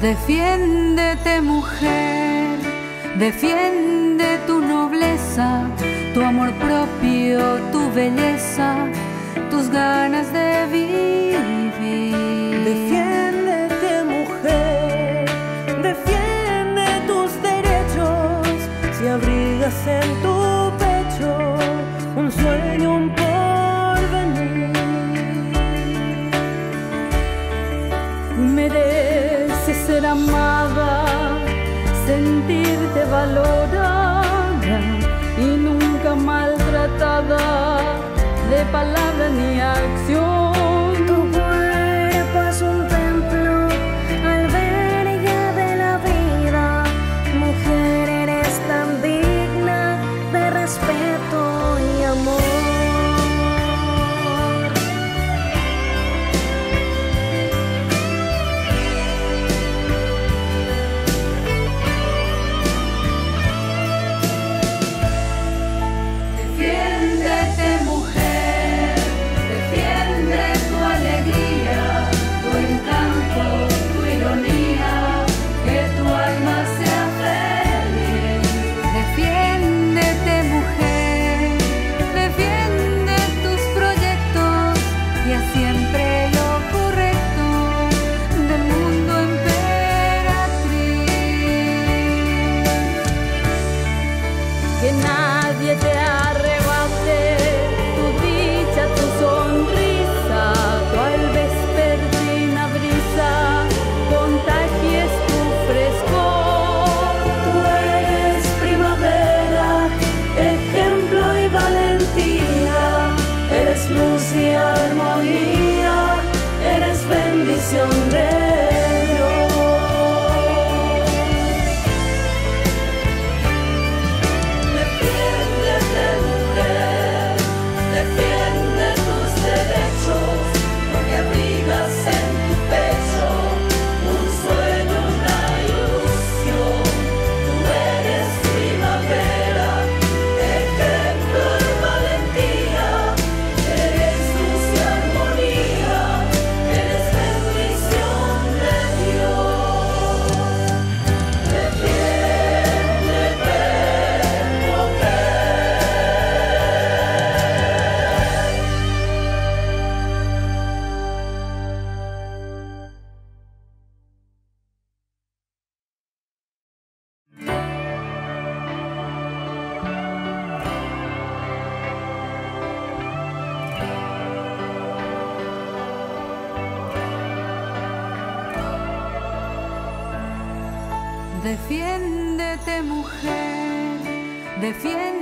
Defiéndete mujer, defiende tu nobleza, tu amor propio, tu belleza, tus ganas de vivir. Defiéndete mujer, defiende tus derechos, si abrigas en tu pecho un sueño, un amada, sentirte valorada y nunca maltratada de palabra ni acción. Nadie te arrebate. Tu dicha, tu sonrisa, cual vespertina brisa, contagies tu frescor. Tú eres primavera, ejemplo y valentía, eres luz Defiéndete mujer, defiende